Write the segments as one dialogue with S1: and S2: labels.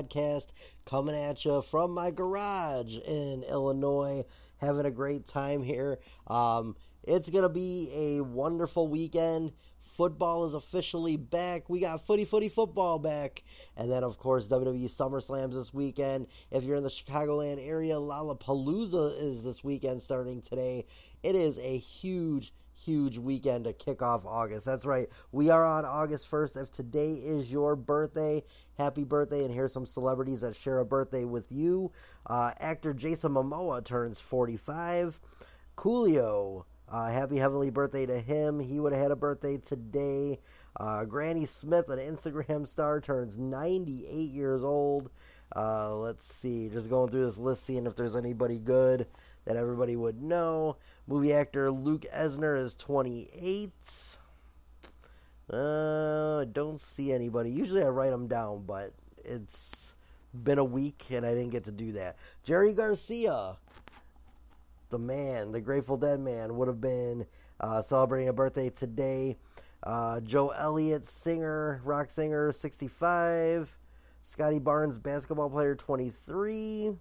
S1: podcast coming at you from my garage in Illinois. Having a great time here. Um, it's going to be a wonderful weekend. Football is officially back. We got footy footy football back. And then, of course, WWE SummerSlams this weekend. If you're in the Chicagoland area, Lollapalooza is this weekend starting today. It is a huge, huge weekend to kick off August. That's right. We are on August 1st. If today is your birthday, happy birthday. And here's some celebrities that share a birthday with you. Uh, actor Jason Momoa turns 45. Coolio uh, happy heavenly birthday to him. He would have had a birthday today. Uh, Granny Smith, an Instagram star, turns 98 years old. Uh, let's see, just going through this list, seeing if there's anybody good that everybody would know. Movie actor Luke Esner is 28. Uh, I don't see anybody. Usually I write them down, but it's been a week and I didn't get to do that. Jerry Garcia, the man, the Grateful Dead man, would have been uh, celebrating a birthday today. Uh, Joe Elliott, singer, rock singer, 65. Scottie Barnes, basketball player, 23.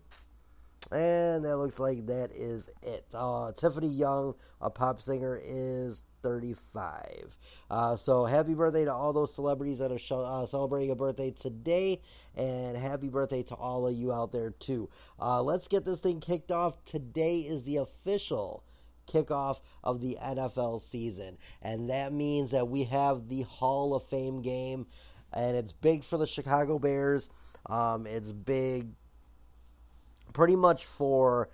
S1: And that looks like that is it. Uh, Tiffany Young, a pop singer, is 35. Uh, so happy birthday to all those celebrities that are sh- uh, celebrating a birthday today, and happy birthday to all of you out there too. Uh, let's get this thing kicked off. Today is the official kickoff of the NFL season, and that means that we have the Hall of Fame game, and it's big for the Chicago Bears. Um, it's big, pretty much for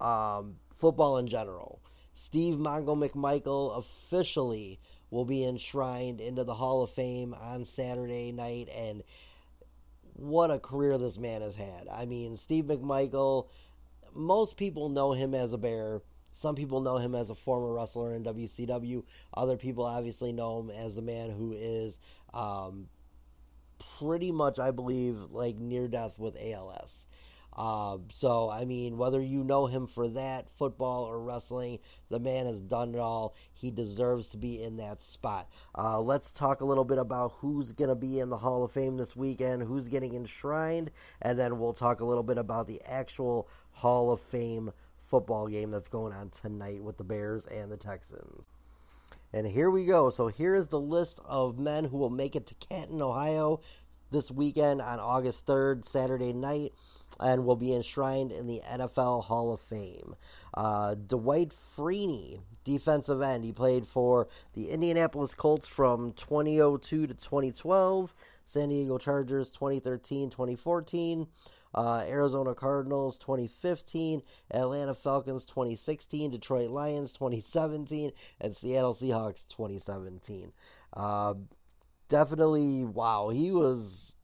S1: um, football in general. Steve Mongo McMichael officially will be enshrined into the Hall of Fame on Saturday night, and what a career this man has had. I mean, Steve McMichael, most people know him as a Bear. Some people know him as a former wrestler in WCW. Other people obviously know him as the man who is um, pretty much, I believe, like near death with ALS. Um, so, I mean, whether you know him for that, football or wrestling, the man has done it all. He deserves to be in that spot. Uh, let's talk a little bit about who's going to be in the Hall of Fame this weekend, who's getting enshrined, and then we'll talk a little bit about the actual Hall of Fame football game that's going on tonight with the Bears and the Texans. And here we go. So here is the list of men who will make it to Canton, Ohio this weekend on August 3rd, Saturday night and will be enshrined in the NFL Hall of Fame. Uh, Dwight Freeney, defensive end. He played for the Indianapolis Colts from 2002 to 2012, San Diego Chargers 2013 2014. Uh, Arizona Cardinals 2015, Atlanta Falcons 2016, Detroit Lions 2017, and Seattle Seahawks 2017. Uh, definitely, wow, he was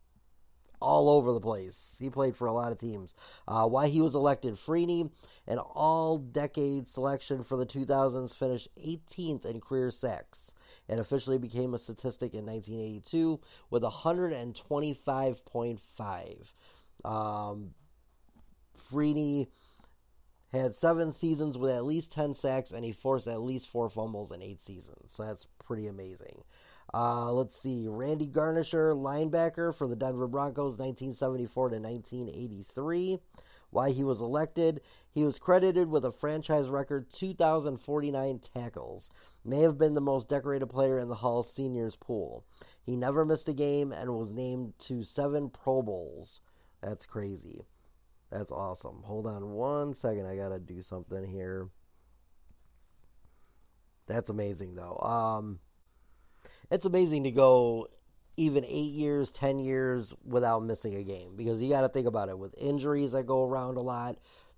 S1: all over the place. He played for a lot of teams. Uh, why he was elected Freeney, an all decade selection for the 2000s, finished 18th in career sacks and officially became a statistic in 1982 with 125.5. Um, Freeney had seven seasons with at least 10 sacks, and he forced at least four fumbles in eight seasons. So that's pretty amazing. Uh, let's see. Randy Gradishar, linebacker for the Denver Broncos, 1974 to 1983. Why he was elected. He was credited with a franchise record 2,049 tackles. May have been the most decorated player in the Hall seniors pool. He never missed a game and was named to seven Pro Bowls. That's crazy. That's awesome. Hold on one second. I got to do something here. That's amazing, though. Um, it's amazing to go even eight years, ten years without missing a game because you got to think about it with injuries that go around a lot.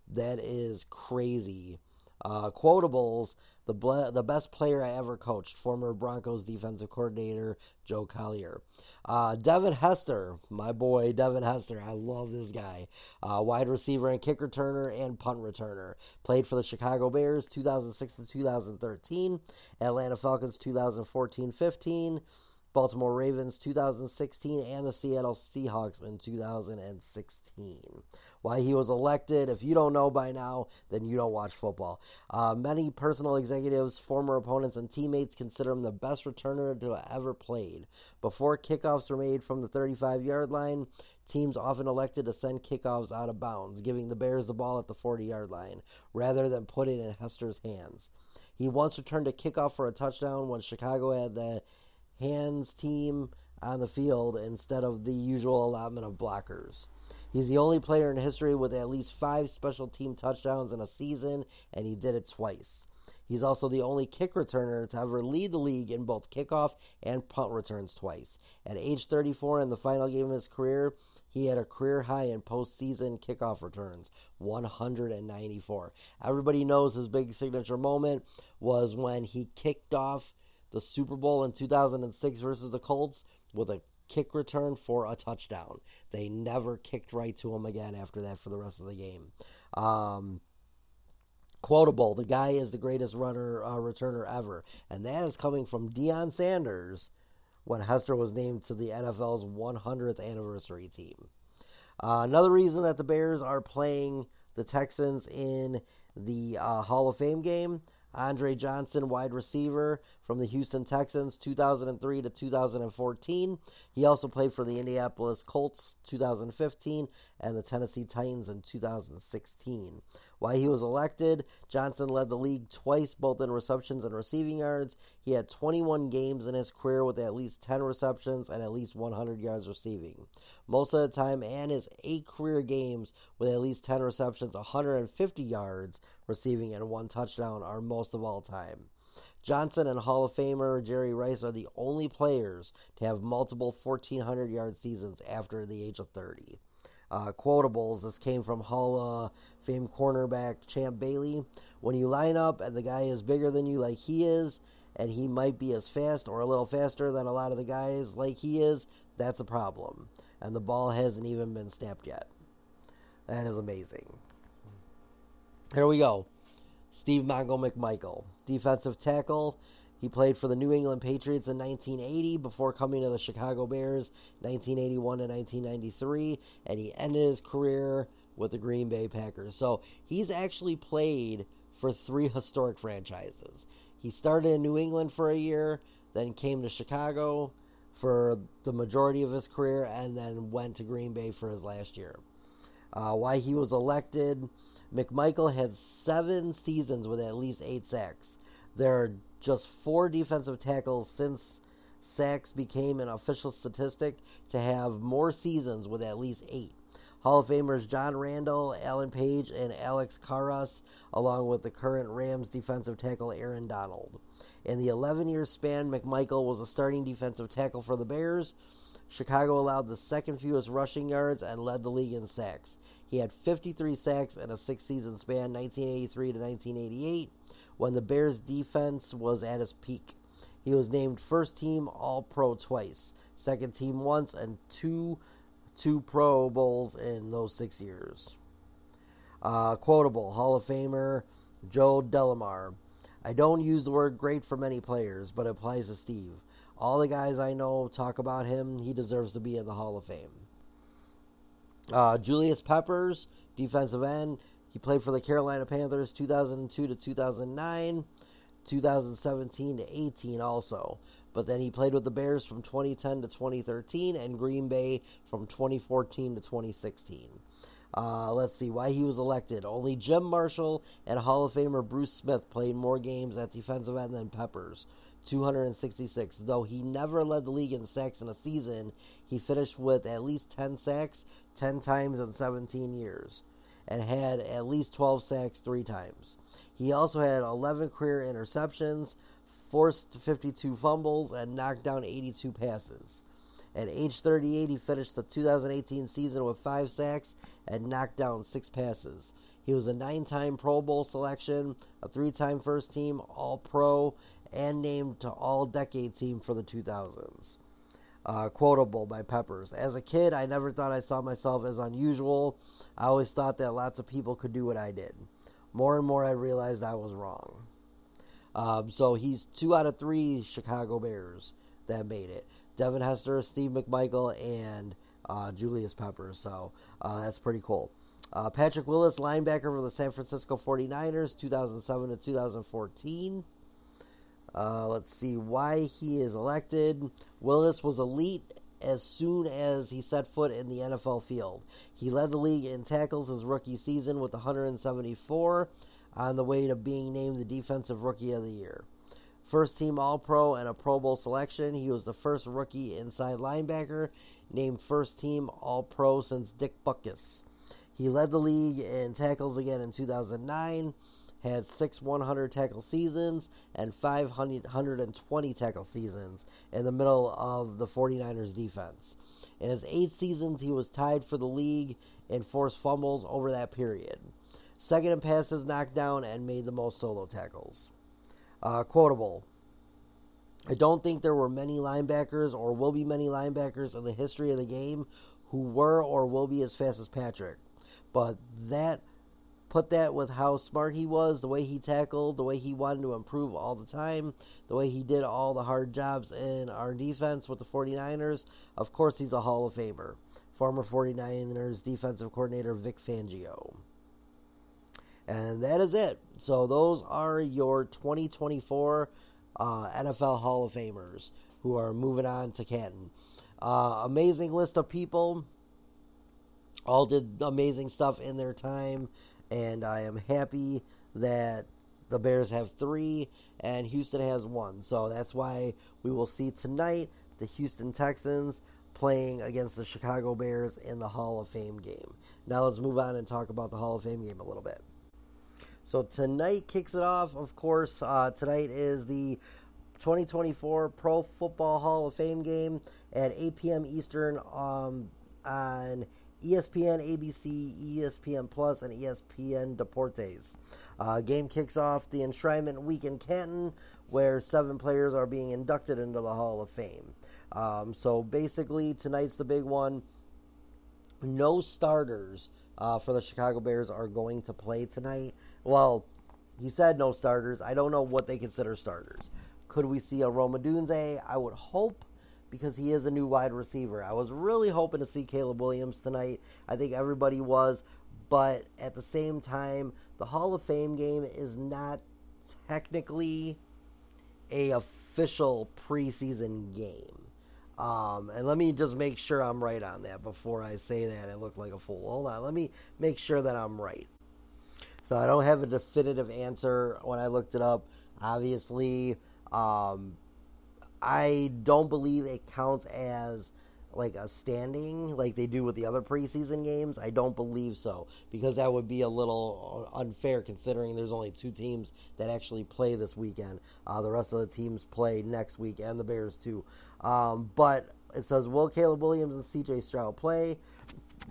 S1: That is crazy. Uh, quotables: the ble- the best player I ever coached, former Broncos defensive coordinator Joe Collier. Uh, Devin Hester, my boy Devin Hester, I love this guy. Uh, wide receiver and kick returner and punt returner. Played for the Chicago Bears 2006 to 2013, Atlanta Falcons 2014 15. Baltimore Ravens 2016 and the Seattle Seahawks in 2016. Why he was elected, if you don't know by now, then you don't watch football. Uh, many personal executives, former opponents, and teammates consider him the best returner to have ever played. Before kickoffs were made from the 35 yard line, teams often elected to send kickoffs out of bounds, giving the Bears the ball at the 40 yard line, rather than put it in Hester's hands. He once returned a kickoff for a touchdown when Chicago had the hands team on the field instead of the usual allotment of blockers. He's the only player in history with at least five special team touchdowns in a season, and he did it twice. He's also the only kick returner to ever lead the league in both kickoff and punt returns twice. At age 34 in the final game of his career, he had a career high in postseason kickoff returns, 194. Everybody knows his big signature moment was when he kicked off the Super Bowl in 2006 versus the Colts with a kick return for a touchdown. They never kicked right to him again after that for the rest of the game. Um, quotable, the guy is the greatest runner uh, returner ever, and that is coming from Deion Sanders when Hester was named to the NFL's 100th anniversary team. Uh, another reason that the Bears are playing the Texans in the uh, Hall of Fame game Andre Johnson, wide receiver from the Houston Texans, 2003 to 2014. He also played for the Indianapolis Colts 2015 and the Tennessee Titans in 2016. While he was elected, Johnson led the league twice, both in receptions and receiving yards. He had 21 games in his career with at least 10 receptions and at least 100 yards receiving. Most of the time, and his eight career games with at least 10 receptions, 150 yards receiving, and one touchdown are most of all time. Johnson and Hall of Famer Jerry Rice are the only players to have multiple 1,400 yard seasons after the age of 30. Uh, quotables. This came from Hall of Fame cornerback Champ Bailey. When you line up and the guy is bigger than you, like he is, and he might be as fast or a little faster than a lot of the guys like he is, that's a problem. And the ball hasn't even been snapped yet. That is amazing. Here we go. Steve Mongo McMichael, defensive tackle. He played for the New England Patriots in 1980 before coming to the Chicago Bears 1981 to 1993, and he ended his career with the Green Bay Packers. So he's actually played for three historic franchises. He started in New England for a year, then came to Chicago for the majority of his career, and then went to Green Bay for his last year. Uh, why he was elected, McMichael had seven seasons with at least eight sacks. There are just four defensive tackles since sacks became an official statistic to have more seasons with at least eight. Hall of Famers John Randle, Alan Page, and Alex Karras, along with the current Rams defensive tackle Aaron Donald. In the 11 year span, McMichael was a starting defensive tackle for the Bears. Chicago allowed the second fewest rushing yards and led the league in sacks. He had 53 sacks in a six season span, 1983 to 1988 when the Bears' defense was at its peak. He was named first team All Pro twice, second team once, and two two Pro Bowls in those six years. Uh, quotable Hall of Famer Joe Delamar. I don't use the word great for many players, but it applies to Steve. All the guys I know talk about him. He deserves to be in the Hall of Fame. Uh, Julius Peppers, defensive end. He played for the Carolina Panthers 2002 to 2009, 2017 to 18 also. But then he played with the Bears from 2010 to 2013 and Green Bay from 2014 to 2016. Uh, let's see why he was elected. Only Jim Marshall and Hall of Famer Bruce Smith played more games at defensive end than Peppers, 266. Though he never led the league in sacks in a season, he finished with at least 10 sacks 10 times in 17 years and had at least 12 sacks three times. He also had 11 career interceptions, forced 52 fumbles, and knocked down 82 passes. At age 38, he finished the 2018 season with five sacks and knocked down six passes. He was a nine time Pro Bowl selection, a three time first team All Pro, and named to All Decade team for the 2000s uh, quotable by Peppers. As a kid, I never thought I saw myself as unusual. I always thought that lots of people could do what I did. More and more, I realized I was wrong. Um, so he's two out of three Chicago Bears that made it. Devin Hester, Steve McMichael, and uh, Julius Peppers. So uh, that's pretty cool. Uh, Patrick Willis, linebacker for the San Francisco 49ers, 2007 to 2014. Uh, let's see why he is elected. Willis was elite as soon as he set foot in the NFL field. He led the league in tackles his rookie season with 174 on the way to being named the Defensive Rookie of the Year. First team All Pro and a Pro Bowl selection, he was the first rookie inside linebacker named first team All Pro since Dick Butkus. He led the league in tackles again in 2009 had six 100 tackle seasons and 520 tackle seasons in the middle of the 49ers defense. In his eight seasons, he was tied for the league in forced fumbles over that period. Second in passes knocked down and made the most solo tackles. Uh, quotable. I don't think there were many linebackers or will be many linebackers in the history of the game who were or will be as fast as Patrick. But that put that with how smart he was, the way he tackled, the way he wanted to improve all the time, the way he did all the hard jobs in our defense with the 49ers, of course he's a Hall of Famer. Former 49ers defensive coordinator Vic Fangio. And that is it. So those are your 2024 uh, NFL Hall of Famers who are moving on to Canton. Uh, amazing list of people. All did amazing stuff in their time and I am happy that the Bears have three and Houston has one. So that's why we will see tonight the Houston Texans playing against the Chicago Bears in the Hall of Fame game. Now let's move on and talk about the Hall of Fame game a little bit. So tonight kicks it off, of course. Uh, tonight is the 2024 Pro Football Hall of Fame game at 8 p.m. Eastern um, on ESPN, ABC, ESPN Plus, and ESPN Deportes. Uh, game kicks off the enshrinement week in Canton, where seven players are being inducted into the Hall of Fame. Um, so basically, tonight's the big one. No starters uh, for the Chicago Bears are going to play tonight. Well, he said no starters. I don't know what they consider starters. Could we see a Roma Odunze? I would hope because he is a new wide receiver. I was really hoping to see Caleb Williams tonight. I think everybody was, but at the same time, the Hall of Fame game is not technically a official preseason game. Um, and let me just make sure I'm right on that before I say that and look like a fool. Hold on, let me make sure that I'm right. So I don't have a definitive answer when I looked it up. Obviously, um, I don't believe it counts as like a standing like they do with the other preseason games. I don't believe so because that would be a little unfair considering there's only two teams that actually play this weekend. Uh, the rest of the teams play next week and the Bears too. Um, but it says will Caleb Williams and C.J. Stroud play?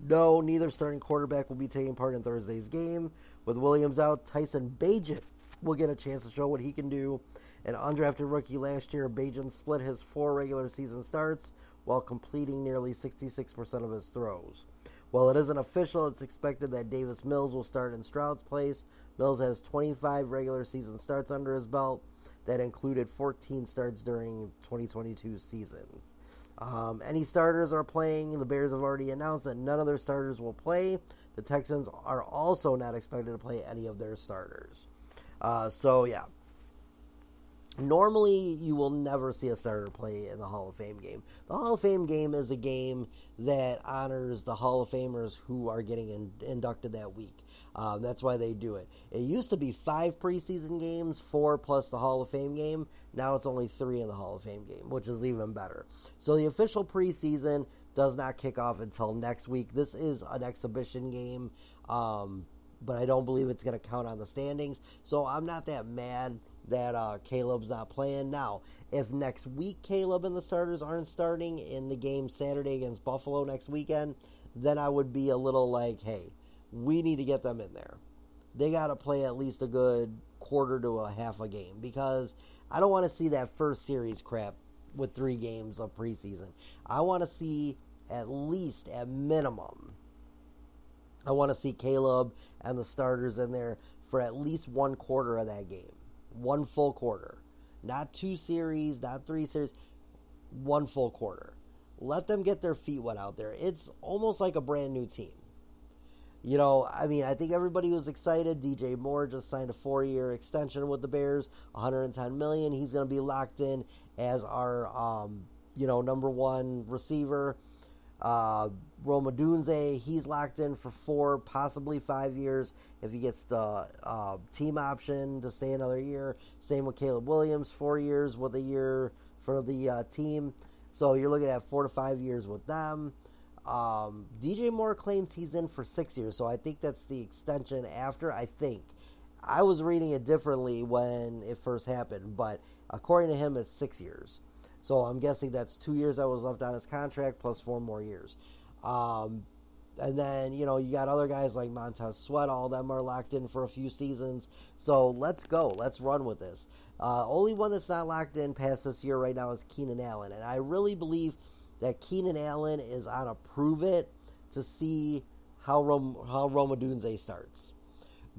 S1: No, neither starting quarterback will be taking part in Thursday's game. With Williams out, Tyson Bagent will get a chance to show what he can do an undrafted rookie last year, Bagent split his four regular season starts while completing nearly 66% of his throws. While it isn't official, it's expected that Davis Mills will start in Stroud's place. Mills has 25 regular season starts under his belt that included 14 starts during 2022 seasons. Um, any starters are playing. The Bears have already announced that none of their starters will play. The Texans are also not expected to play any of their starters. Uh, so, yeah, Normally, you will never see a starter play in the Hall of Fame game. The Hall of Fame game is a game that honors the Hall of Famers who are getting in, inducted that week. Um, that's why they do it. It used to be five preseason games, four plus the Hall of Fame game. Now it's only three in the Hall of Fame game, which is even better. So the official preseason does not kick off until next week. This is an exhibition game, um, but I don't believe it's going to count on the standings. So I'm not that mad that uh, Caleb's not playing. Now, if next week Caleb and the starters aren't starting in the game Saturday against Buffalo next weekend, then I would be a little like, hey, we need to get them in there. They got to play at least a good quarter to a half a game because I don't want to see that first series crap with three games of preseason. I want to see at least, at minimum, I want to see Caleb and the starters in there for at least one quarter of that game one full quarter. Not two series, not three series. one full quarter. Let them get their feet wet out there. It's almost like a brand new team. You know, I mean, I think everybody was excited. DJ Moore just signed a four-year extension with the Bears, 110 million. He's going to be locked in as our, um, you know, number one receiver. Uh, Rome Odunze, he's locked in for four, possibly five years if he gets the uh, team option to stay another year. Same with Caleb Williams, four years with a year for the uh, team. So you're looking at four to five years with them. Um, DJ Moore claims he's in for six years, so I think that's the extension after. I think. I was reading it differently when it first happened, but according to him, it's six years. So I'm guessing that's two years that was left on his contract plus four more years. Um, and then, you know, you got other guys like Montez Sweat, all of them are locked in for a few seasons. So let's go. Let's run with this. Uh, only one that's not locked in past this year right now is Keenan Allen. And I really believe that Keenan Allen is on a prove it to see how Rom- how Rome Odunze starts.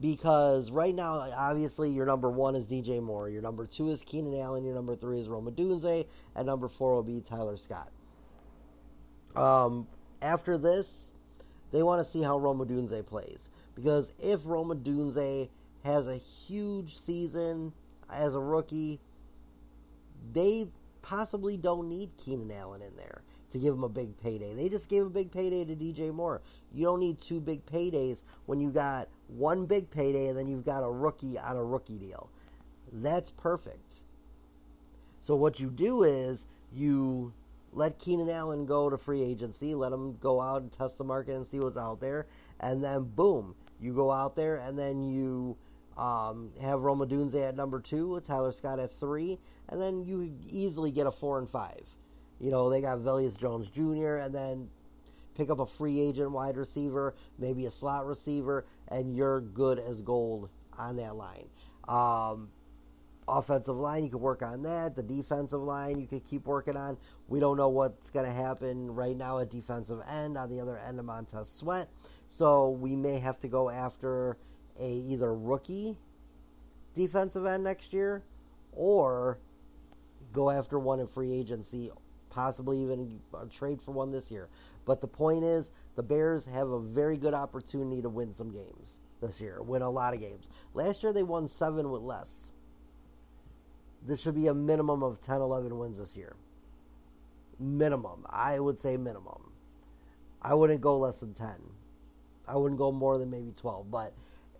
S1: Because right now, obviously, your number one is DJ Moore, your number two is Keenan Allen, your number three is Roma Odunze, and number four will be Tyler Scott. Um, after this, they want to see how Roma Odunze plays. Because if Roma Odunze has a huge season as a rookie, they possibly don't need Keenan Allen in there to give him a big payday. They just gave a big payday to DJ Moore. You don't need two big paydays when you got one big payday and then you've got a rookie on a rookie deal. That's perfect. So what you do is you let Keenan Allen go to free agency, let him go out and test the market and see what's out there, and then boom, you go out there and then you um, have Roma Odunze at number two, Tyler Scott at three, and then you easily get a four and five. You know, they got Velus Jones Jr., and then pick up a free agent wide receiver, maybe a slot receiver, and you're good as gold on that line. Um, offensive line, you can work on that. The defensive line, you could keep working on. We don't know what's going to happen right now at defensive end on the other end of Montez Sweat. So we may have to go after a either rookie defensive end next year or go after one in free agency, possibly even trade for one this year. But the point is, the Bears have a very good opportunity to win some games this year, win a lot of games. Last year they won seven with less. This should be a minimum of 10, 11 wins this year. Minimum. I would say minimum. I wouldn't go less than 10. I wouldn't go more than maybe 12. But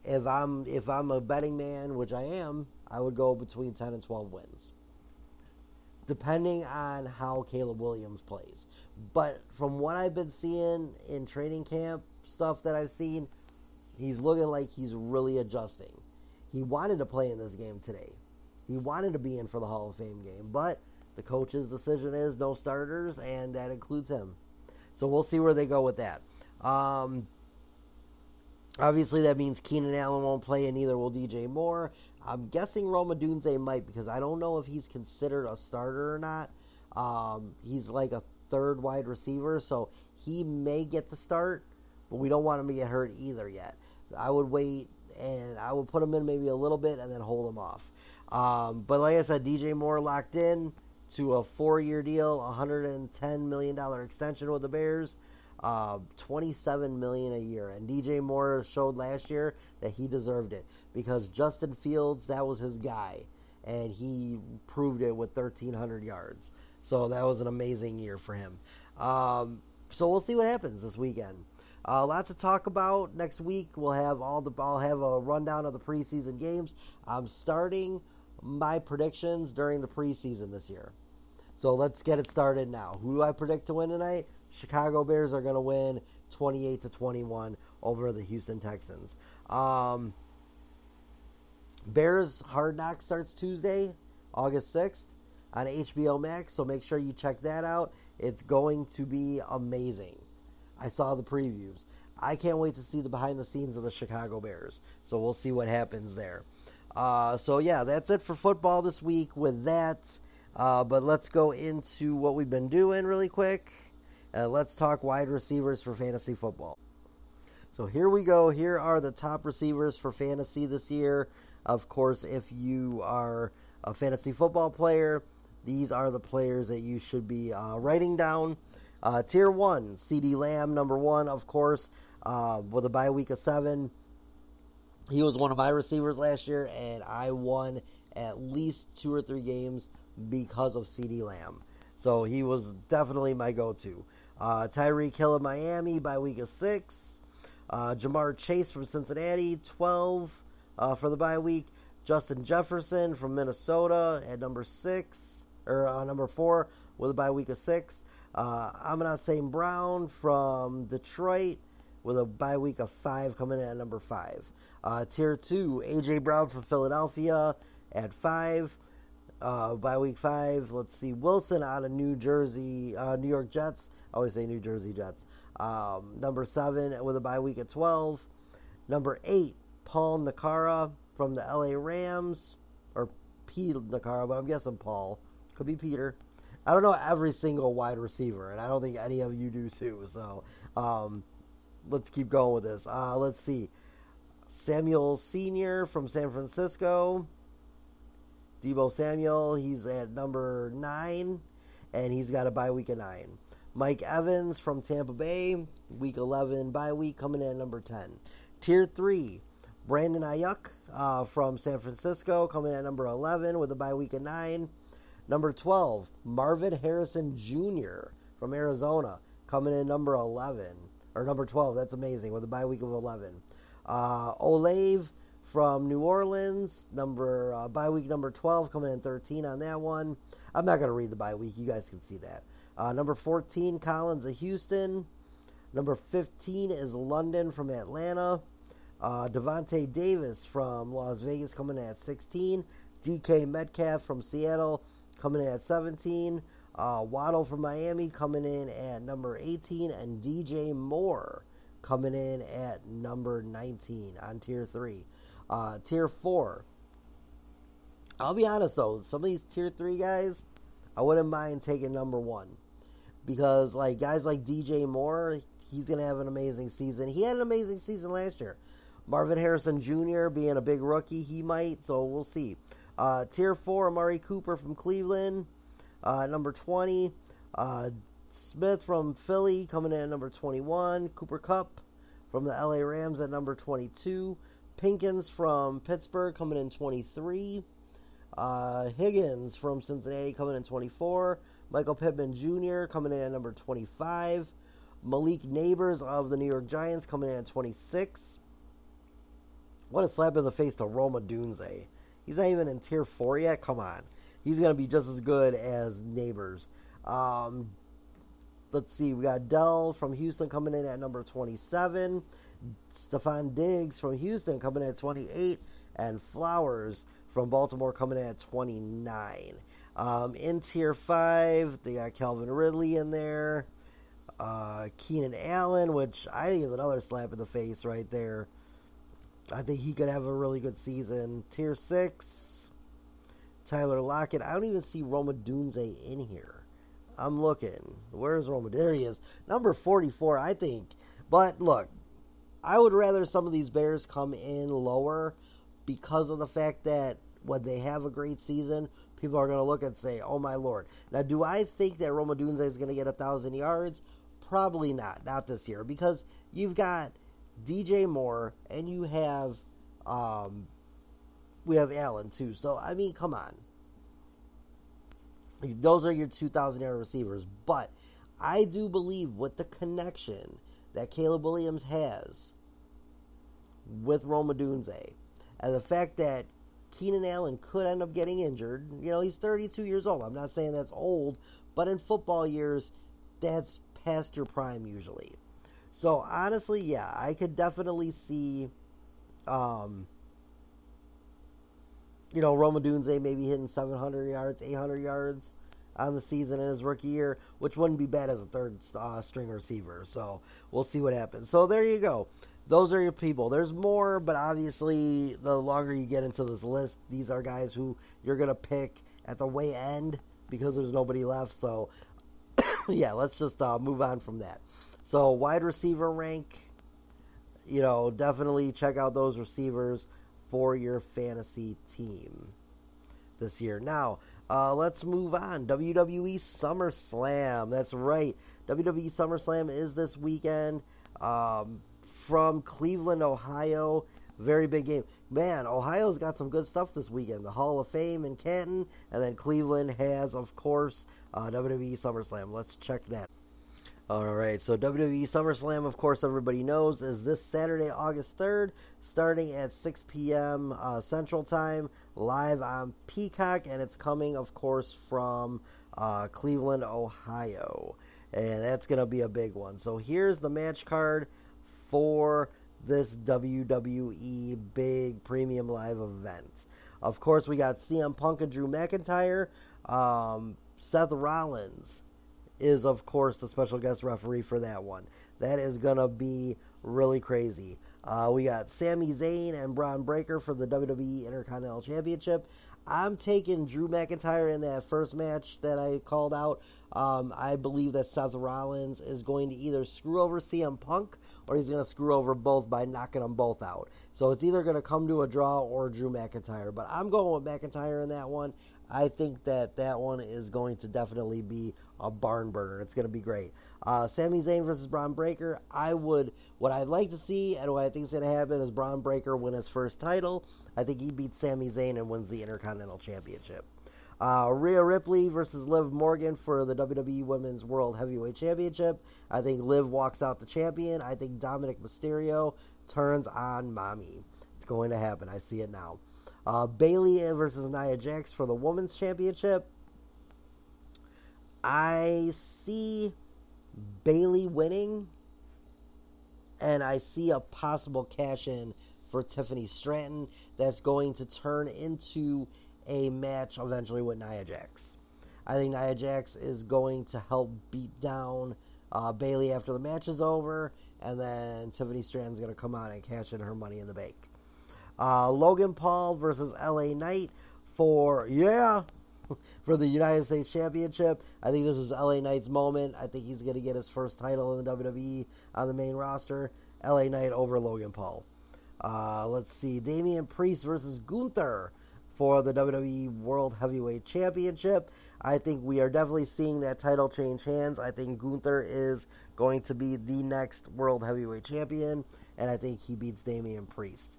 S1: if I'm if I'm a betting man, which I am, I would go between 10 and 12 wins. Depending on how Caleb Williams plays. But from what I've been seeing in training camp stuff that I've seen, he's looking like he's really adjusting. He wanted to play in this game today. He wanted to be in for the Hall of Fame game, but the coach's decision is no starters, and that includes him. So we'll see where they go with that. Um, obviously, that means Keenan Allen won't play, and neither will DJ Moore. I'm guessing Roma Odunze might because I don't know if he's considered a starter or not. Um, he's like a third wide receiver, so he may get the start, but we don't want him to get hurt either yet. I would wait and I would put him in maybe a little bit and then hold him off. Um, but like I said, DJ Moore locked in to a four-year deal, 110 million dollar extension with the Bears, uh, 27 million a year. And DJ Moore showed last year that he deserved it because Justin Fields, that was his guy, and he proved it with 1,300 yards. So that was an amazing year for him. Um, so we'll see what happens this weekend. A uh, lot to talk about next week. We'll have all the. I'll have a rundown of the preseason games. I'm starting my predictions during the preseason this year. So let's get it started now. Who do I predict to win tonight? Chicago Bears are going to win 28 to 21 over the Houston Texans. Um, Bears Hard Knock starts Tuesday, August 6th on HBO Max, so make sure you check that out. It's going to be amazing. I saw the previews. I can't wait to see the behind the scenes of the Chicago Bears. So we'll see what happens there. Uh, so yeah, that's it for football this week. With that, uh, but let's go into what we've been doing really quick. Uh, let's talk wide receivers for fantasy football. So here we go. Here are the top receivers for fantasy this year. Of course, if you are a fantasy football player, these are the players that you should be uh, writing down. Uh, tier one, CeeDee Lamb, number one, of course, uh, with a bye week of seven. He was one of my receivers last year, and I won at least two or three games because of CeeDee Lamb. So he was definitely my go to. Uh, Tyreek Hill of Miami by week of six. Uh, Ja'Marr Chase from Cincinnati, 12 uh, for the bye week. Justin Jefferson from Minnesota at number six, or uh, number four with a bye week of six. Uh, Amon St. Brown from Detroit with a bye week of five coming in at number five. Uh, tier two, A.J. Brown from Philadelphia at five. Uh, by week five, let's see Wilson out of New Jersey, uh, New York Jets. I always say New Jersey Jets. Um, number seven with a bye week at twelve. Number eight, Paul Nakara from the LA Rams, or Pete Nakara, but I'm guessing Paul. Could be Peter. I don't know every single wide receiver, and I don't think any of you do too. So um, let's keep going with this. Uh, let's see. Samuel Sr. from San Francisco. Deebo Samuel, he's at number nine, and he's got a bye week of nine. Mike Evans from Tampa Bay, week 11 bye week, coming in at number 10. Tier 3, Brandon Aiyuk uh, from San Francisco, coming in at number 11 with a bye week of 9. Number 12, Marvin Harrison Jr. from Arizona, coming in number 11, or number 12, that's amazing, with a bye week of 11. Uh, Olave from New Orleans, number uh, bye week number 12, coming in 13 on that one. I'm not going to read the bye week. You guys can see that. Uh, number 14, Collins of Houston. Number 15 is London from Atlanta. Uh, Devontae Davis from Las Vegas coming in at 16. DK Metcalf from Seattle coming in at 17. Uh, Waddle from Miami coming in at number 18. And DJ Moore coming in at number 19 on tier 3. Uh, tier 4. I'll be honest though, some of these tier 3 guys, I wouldn't mind taking number 1. Because, like, guys like DJ Moore, he's going to have an amazing season. He had an amazing season last year. Marvin Harrison Jr. being a big rookie, he might, so we'll see. Uh, tier 4, Amari Cooper from Cleveland. Uh, number 20, uh, Smith from Philly coming in at number 21. Cooper Kupp from the LA Rams at number 22. Pinkins from Pittsburgh coming in 23. Uh, Higgins from Cincinnati coming in 24. Michael Pittman Jr. coming in at number 25. Malik Nabers of the New York Giants coming in at 26. What a slap in the face to Roma Odunze. He's not even in tier 4 yet. Come on. He's going to be just as good as Nabers. Um, let's see. We got Dell from Houston coming in at number 27. Stefon Diggs from Houston coming in at 28. And Flowers from Baltimore coming in at 29. Um, in tier 5, they got Calvin Ridley in there. Uh, Keenan Allen, which I think is another slap in the face right there. I think he could have a really good season. Tier 6, Tyler Lockett. I don't even see Roma Odunze in here. I'm looking. Where's Roma? There he is. Number 44, I think. But look, I would rather some of these Bears come in lower because of the fact that when they have a great season, people are going to look and say, "Oh my lord!" Now, do I think that Roma Odunze is going to get a thousand yards? Probably not. Not this year because you've got DJ Moore and you have um, we have Allen too. So I mean, come on. Those are your 2,000 yard receivers. But I do believe with the connection that Caleb Williams has with Roma Odunze, and the fact that Keenan Allen could end up getting injured. You know, he's 32 years old. I'm not saying that's old, but in football years, that's past your prime usually. So honestly, yeah, I could definitely see, um, you know, Rome Odunze maybe hitting 700 yards, 800 yards on the season in his rookie year, which wouldn't be bad as a third uh, string receiver. So we'll see what happens. So there you go. Those are your people. There's more, but obviously, the longer you get into this list, these are guys who you're going to pick at the way end because there's nobody left. So, yeah, let's just uh, move on from that. So, wide receiver rank, you know, definitely check out those receivers for your fantasy team this year. Now, Uh, let's move on. WWE SummerSlam. That's right. WWE SummerSlam is this weekend um, from Cleveland, Ohio. Very big game. Man, Ohio's got some good stuff this weekend. The Hall of Fame in Canton, and then Cleveland has, of course, uh, WWE SummerSlam. Let's check that. All right, so WWE SummerSlam, of course, everybody knows, is this Saturday, August 3rd, starting at 6 p.m. Uh, Central Time, live on Peacock, and it's coming, of course, from uh, Cleveland, Ohio. And that's going to be a big one. So here's the match card for this WWE big premium live event. Of course, we got CM Punk and Drew McIntyre, um, Seth Rollins is, of course, the special guest referee for that one. That is going to be really crazy. Uh, we got Sami Zayn and Bron Breakker for the WWE Intercontinental Championship. I'm taking Drew McIntyre in that first match that I called out. Um, I believe that Seth Rollins is going to either screw over CM Punk or he's going to screw over both by knocking them both out. So it's either going to come to a draw or Drew McIntyre. But I'm going with McIntyre in that one. I think that that one is going to definitely be a barn burner. It's going to be great. Uh, Sami Zayn versus Bron Breakker. I would, what I'd like to see and what I think is going to happen is Bron Breakker win his first title. I think he beats Sami Zayn and wins the Intercontinental Championship. Uh, Rhea Ripley versus Liv Morgan for the WWE Women's World Heavyweight Championship. I think Liv walks out the champion. I think Dominik Mysterio turns on Mommy. It's going to happen. I see it now. Uh, Bayley versus Nia Jax for the Women's Championship. I see Bayley winning, and I see a possible cash in for Tiffany Stratton that's going to turn into a match eventually with Nia Jax. I think Nia Jax is going to help beat down uh, Bayley after the match is over, and then Tiffany Stratton's going to come out and cash in her money in the bank. Uh, Logan Paul versus LA Knight for, yeah, for the United States Championship. I think this is LA Knight's moment. I think he's going to get his first title in the WWE on the main roster. LA Knight over Logan Paul. Uh, let's see. Damian Priest versus Gunther for the WWE World Heavyweight Championship. I think we are definitely seeing that title change hands. I think Gunther is going to be the next World Heavyweight Champion, and I think he beats Damian Priest.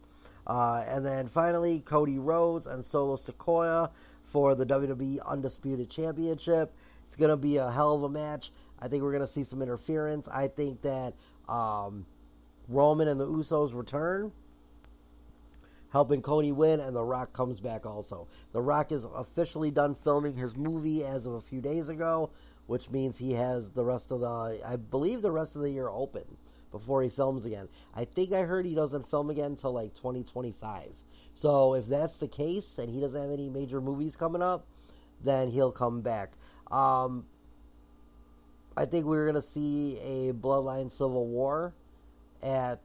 S1: Uh, and then finally, Cody Rhodes and Solo Sikoa for the WWE Undisputed Championship. It's going to be a hell of a match. I think we're going to see some interference. I think that um, Roman and the Usos return, helping Cody win, and The Rock comes back also. The Rock is officially done filming his movie as of a few days ago, which means he has the rest of the, I believe, the rest of the year open before he films again. I think I heard he doesn't film again until like 2025. So if that's the case and he doesn't have any major movies coming up, then he'll come back. Um, I think we're going to see a Bloodline Civil War at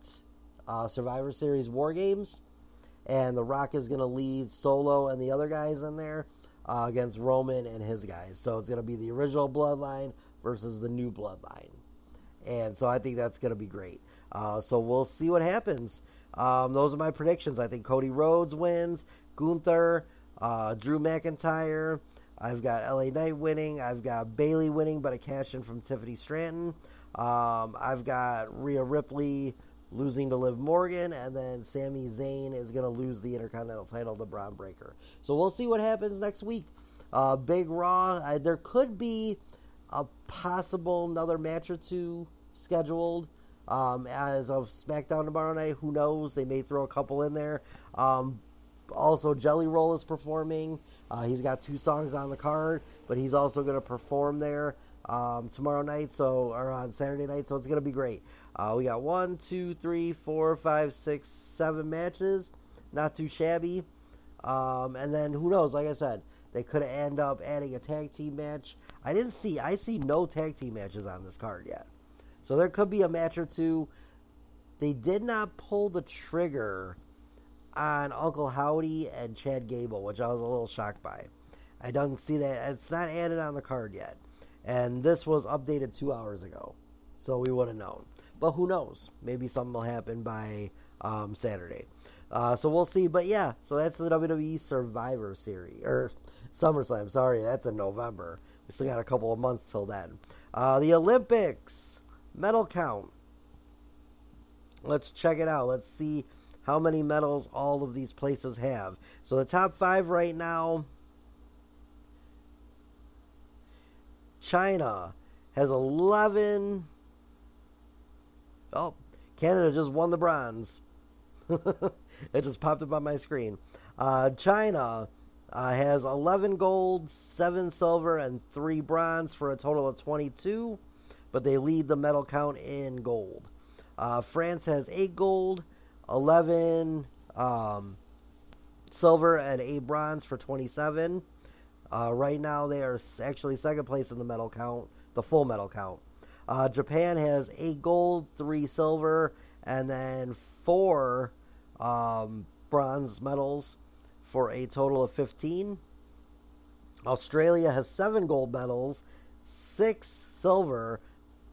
S1: uh, Survivor Series War Games. And The Rock is going to lead Solo and the other guys in there uh, against Roman and his guys. So it's going to be the original Bloodline versus the new Bloodline and so I think that's going to be great. Uh, so we'll see what happens. Um, those are my predictions. I think Cody Rhodes wins, Gunther, uh, Drew McIntyre. I've got LA Knight winning. I've got Bayley winning, but a cash in from Tiffany Stratton. Um, I've got Rhea Ripley losing to Liv Morgan, and then Sami Zayn is going to lose the Intercontinental title to Bron Breakker. So we'll see what happens next week. Uh, Big Raw, I, there could be a possible another match or two scheduled um, as of SmackDown tomorrow night. Who knows? They may throw a couple in there. Um, also, Jelly Roll is performing. Uh, he's got two songs on the card, but he's also going to perform there um, tomorrow night, so or on Saturday night. So it's going to be great. Uh, we got one, two, three, four, five, six, seven matches. Not too shabby. Um, and then who knows? Like I said, they could end up adding a tag team match. I didn't see. I see no tag team matches on this card yet. So there could be a match or two. They did not pull the trigger on Uncle Howdy and Chad Gable, which I was a little shocked by. I don't see that. It's not added on the card yet. And this was updated two hours ago. So we would have known. But who knows? Maybe something will happen by um, Saturday. Uh, so we'll see. But yeah, so that's the WWE Survivor Series or SummerSlam. Sorry, that's in November. We still got a couple of months till then. Uh, the Olympics medal count. Let's check it out. Let's see how many medals all of these places have. So the top five right now. China has 11. Oh, Canada just won the bronze. it just popped up on my screen. Uh, China uh, has 11 gold, 7 silver, and 3 bronze for a total of 22, but they lead the medal count in gold. Uh, France has 8 gold, 11 um, silver, and 8 bronze for 27. Uh, right now, they are actually second place in the medal count, the full medal count. Uh, Japan has 8 gold, 3 silver, and then 4 um, bronze medals for a total of 15. Australia has seven gold medals, six silver,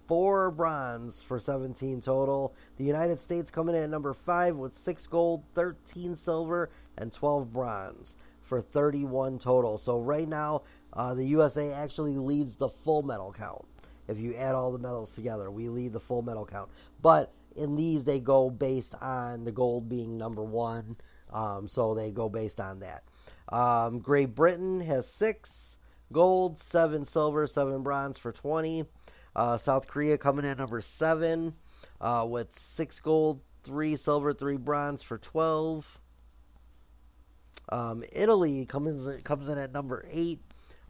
S1: four bronze for 17 total. The United States coming in at number five with six gold, 13 silver, and 12 bronze for 31 total. So right now, uh, the USA actually leads the full medal count. If you add all the medals together, we lead the full medal count. But in these, they go based on the gold being number one um, so they go based on that. Um, Great Britain has six gold, seven silver, seven bronze for 20. Uh, South Korea coming in number seven uh, with six gold, three silver, three bronze for 12. Um, Italy comes comes in at number eight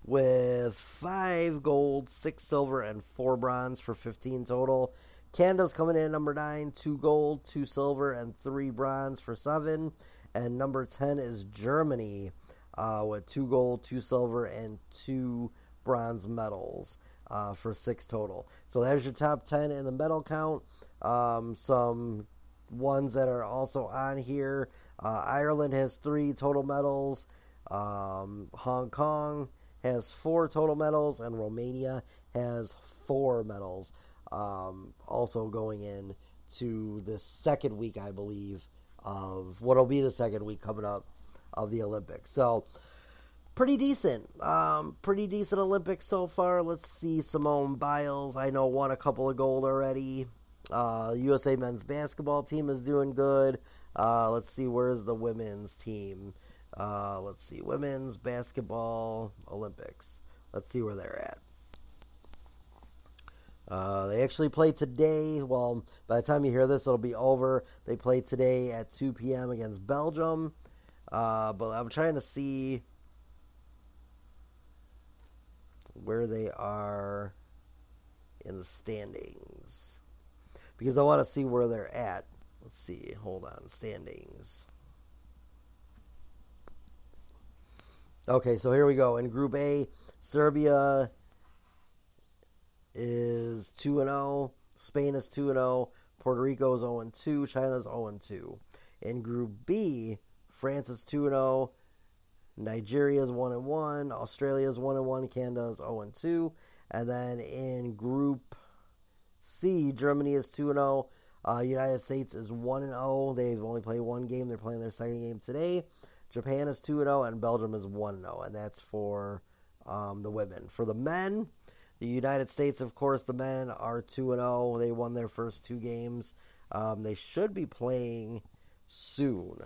S1: with five gold, six silver, and four bronze for 15 total. Canada's coming in at number nine, two gold, two silver, and three bronze for seven. And number 10 is Germany uh, with two gold, two silver, and two bronze medals uh, for six total. So there's your top 10 in the medal count. Um, some ones that are also on here uh, Ireland has three total medals, um, Hong Kong has four total medals, and Romania has four medals. Um, also going in to the second week, I believe, of what'll be the second week coming up of the Olympics. So pretty decent. Um, pretty decent Olympics so far. Let's see Simone Biles. I know won a couple of gold already. Uh, USA men's basketball team is doing good. Uh, let's see where's the women's team. Uh, let's see women's basketball Olympics. Let's see where they're at. Uh, they actually play today. Well, by the time you hear this, it'll be over. They play today at 2 p.m. against Belgium. Uh, but I'm trying to see where they are in the standings because I want to see where they're at. Let's see. Hold on. Standings. Okay, so here we go. In Group A, Serbia is 2 and 0. Spain is 2 and 0. Puerto Rico is 0 and 2. China is 0 and 2. In Group B, France is 2 and 0. Nigeria is 1 and 1. Australia is 1 and 1. Canada is 0 and 2. And then in Group C, Germany is 2 and 0. Uh, United States is 1 and 0. They've only played one game. They're playing their second game today. Japan is 2 and 0 and Belgium is 1 and 0 and that's for um, the women. For the men, the United States, of course, the men are 2 and 0. They won their first two games. Um, they should be playing soon.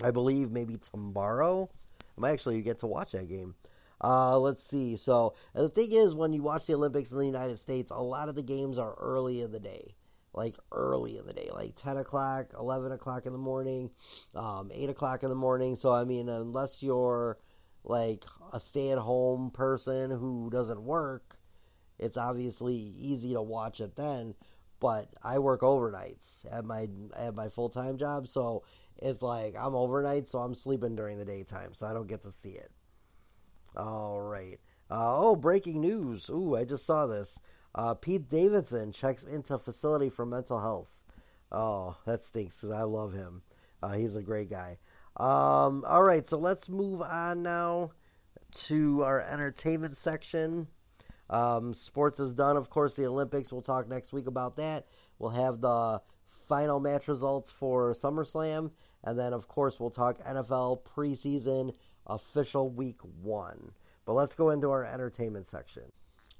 S1: I believe maybe tomorrow. I might actually get to watch that game. Uh, let's see. So, the thing is, when you watch the Olympics in the United States, a lot of the games are early in the day. Like early in the day, like 10 o'clock, 11 o'clock in the morning, um, 8 o'clock in the morning. So, I mean, unless you're like a stay at home person who doesn't work, it's obviously easy to watch it then. But I work overnights at my at my full time job, so it's like I'm overnight, so I'm sleeping during the daytime, so I don't get to see it. All right. Uh, oh, breaking news! Ooh, I just saw this. Uh, Pete Davidson checks into facility for mental health. Oh, that stinks because I love him. Uh, he's a great guy. Um, all right, so let's move on now to our entertainment section. Um, sports is done, of course. The Olympics. We'll talk next week about that. We'll have the final match results for SummerSlam, and then, of course, we'll talk NFL preseason official week one. But let's go into our entertainment section.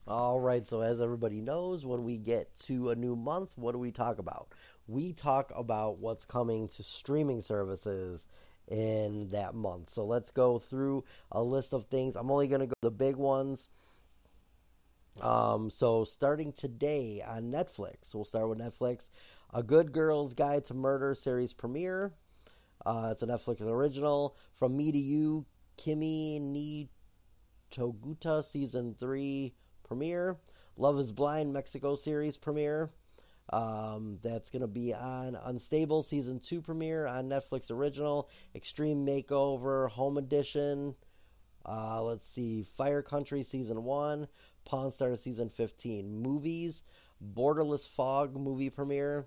S1: All right, so as everybody knows, when we get to a new month, what do we talk about? We talk about what's coming to streaming services in that month. So let's go through a list of things. I'm only going to go the big ones. Um, so starting today on Netflix, we'll start with Netflix. A Good Girl's Guide to Murder series premiere. Uh, it's a Netflix original. From Me to You, Kimi ni Todoke season three premiere. Love is Blind Mexico series premiere. Um, that's going to be on Unstable season two premiere on Netflix original. Extreme Makeover Home Edition. Uh, let's see, Fire Country season one. Pawn Stars season 15. Movies Borderless Fog movie premiere.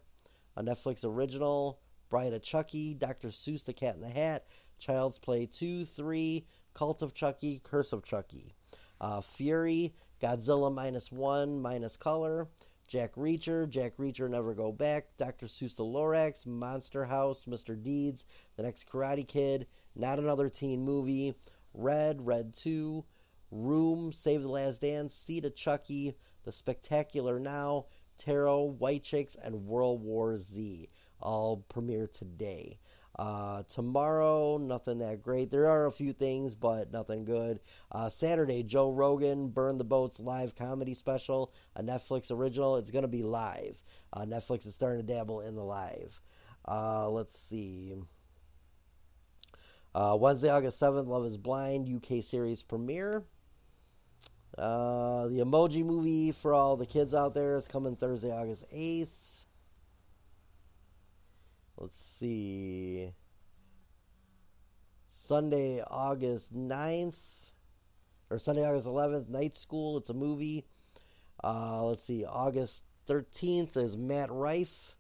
S1: A Netflix original. Bride of Chucky. Dr. Seuss the Cat in the Hat. Child's Play 2, 3. Cult of Chucky. Curse of Chucky. Uh, Fury. Godzilla minus one, minus color. Jack Reacher, Jack Reacher Never Go Back, Dr. Seuss the Lorax, Monster House, Mr. Deeds, The Next Karate Kid, Not Another Teen Movie, Red, Red 2, Room, Save the Last Dance, Seed of Chucky, The Spectacular Now, Tarot, White Chicks, and World War Z all premiere today. Uh, tomorrow, nothing that great. There are a few things, but nothing good. Uh, Saturday, Joe Rogan, Burn the Boats live comedy special, a Netflix original. It's going to be live. Uh, Netflix is starting to dabble in the live. Uh, let's see. Uh, Wednesday, August 7th, Love is Blind, UK series premiere. Uh, the Emoji Movie for all the kids out there is coming Thursday, August 8th. Let's see. Sunday, August 9th, or Sunday, August 11th, Night School. It's a movie. Uh, let's see. August 13th is Matt Rife,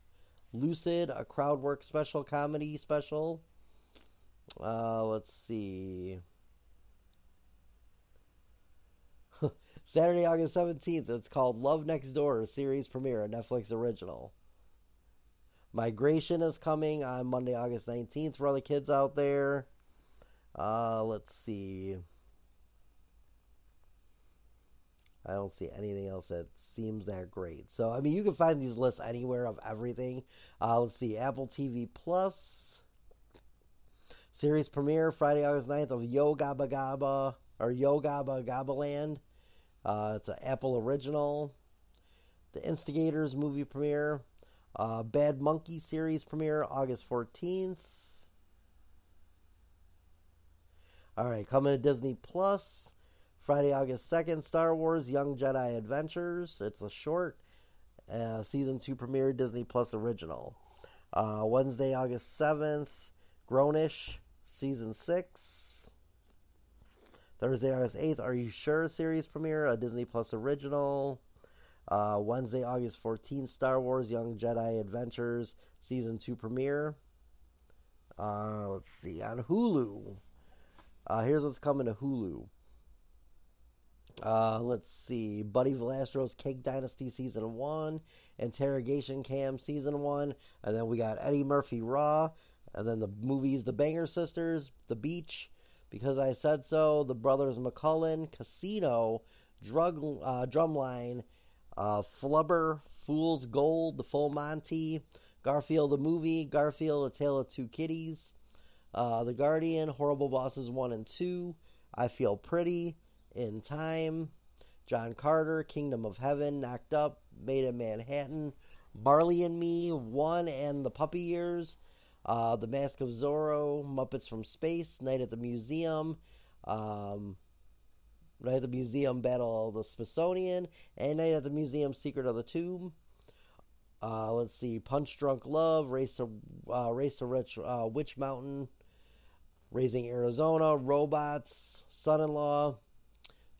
S1: Lucid, a crowd work special comedy special. Uh, let's see. Saturday, August 17th, it's called Love Next Door, series premiere, a Netflix original. Migration is coming on Monday, August 19th for all the kids out there. Uh, let's see. I don't see anything else that seems that great. So, I mean, you can find these lists anywhere of everything. Uh, let's see. Apple TV Plus. Series premiere Friday, August 9th of Yo Gabba Gabba, or Yo Gabba Gabba Land. Uh, it's an Apple original. The Instigators movie premiere uh, Bad Monkey series premiere August 14th. All right, coming to Disney Plus Friday, August 2nd. Star Wars Young Jedi Adventures. It's a short uh, season two premiere Disney Plus original. Uh, Wednesday, August 7th. Grownish season six. Thursday, August 8th. Are You Sure series premiere, a Disney Plus original. Uh, Wednesday, August 14th, Star Wars Young Jedi Adventures Season 2 premiere. Uh, let's see, on Hulu. Uh, here's what's coming to Hulu. Uh, let's see, Buddy Valastro's Cake Dynasty Season 1, Interrogation Cam Season 1, and then we got Eddie Murphy Raw, and then the movies The Banger Sisters, The Beach, Because I Said So, The Brothers McMullen, Casino, Drug uh, Drumline, uh, Flubber, Fool's Gold, The Full Monty, Garfield the Movie, Garfield, A Tale of Two Kitties, uh, The Guardian, Horrible Bosses 1 and 2, I Feel Pretty, In Time, John Carter, Kingdom of Heaven, Knocked Up, Maid in Manhattan, Marley and Me, One and the Puppy Years, uh, The Mask of Zorro, Muppets from Space, Night at the Museum, um, Night at the Museum Battle of the Smithsonian, and Night at the Museum Secret of the Tomb. Uh, let's see, Punch Drunk Love, Race to uh, Race to Rich uh, Witch Mountain, Raising Arizona, Robots, Son-in-Law,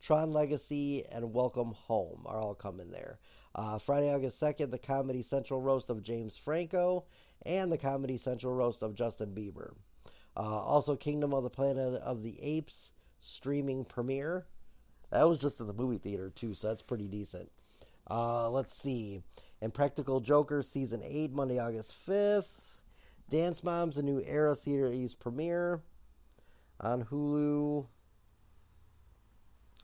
S1: Tron Legacy, and Welcome Home are all coming there. Uh, Friday, August 2nd, the Comedy Central roast of James Franco and the Comedy Central roast of Justin Bieber. Uh, also, Kingdom of the Planet of the Apes streaming premiere. That was just in the movie theater too, so that's pretty decent. Uh, let's see. Impractical Joker season eight, Monday, August fifth. Dance Moms, a new era series premiere on Hulu.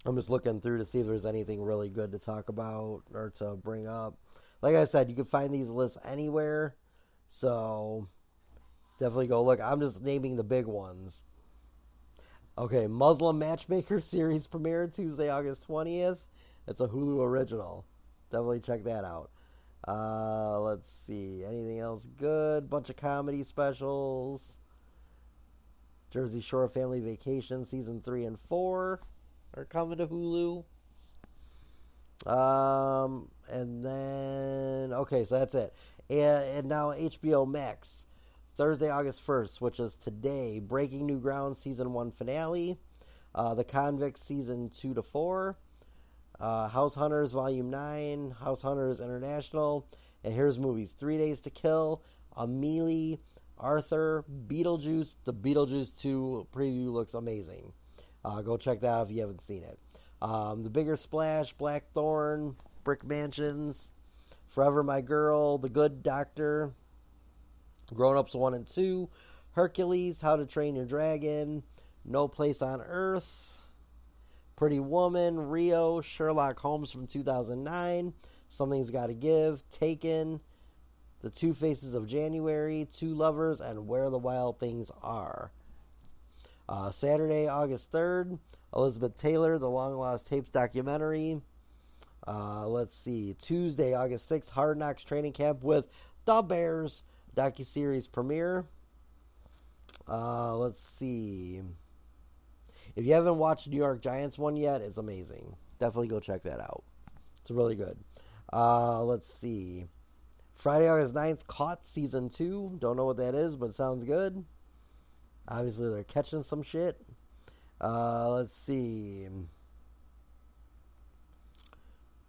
S1: I'm just looking through to see if there's anything really good to talk about or to bring up. Like I said, you can find these lists anywhere. So definitely go look. I'm just naming the big ones. Okay, Muslim Matchmaker series premiere Tuesday, August 20th. It's a Hulu original. Definitely check that out. Uh, let's see. Anything else good? Bunch of comedy specials. Jersey Shore Family Vacation season 3 and 4 are coming to Hulu. Um, and then okay, so that's it. And, and now HBO Max, Thursday, August first, which is today. Breaking New Ground season one finale. Uh, the Convicts season two to four. Uh, House Hunters Volume Nine. House Hunters International. And here's movies: Three Days to Kill, Amelie, Arthur, Beetlejuice. The Beetlejuice two preview looks amazing. Uh, go check that out if you haven't seen it. Um, the Bigger Splash, Blackthorn, Brick Mansions, Forever My Girl, The Good Doctor, Grown Ups 1 and 2, Hercules, How to Train Your Dragon, No Place on Earth, Pretty Woman, Rio, Sherlock Holmes from 2009, Something's Gotta Give, Taken, The Two Faces of January, Two Lovers, and Where the Wild Things Are. Uh, Saturday, August 3rd, Elizabeth Taylor, The Long Lost Tapes documentary. Uh, let's see. Tuesday, August 6th, Hard Knocks training camp with the Bears docu-series premiere. Uh, let's see. If you haven't watched New York Giants one yet, it's amazing. Definitely go check that out. It's really good. Uh, let's see. Friday, August 9th, Caught Season 2. Don't know what that is, but sounds good. Obviously, they're catching some shit. Uh, let's see.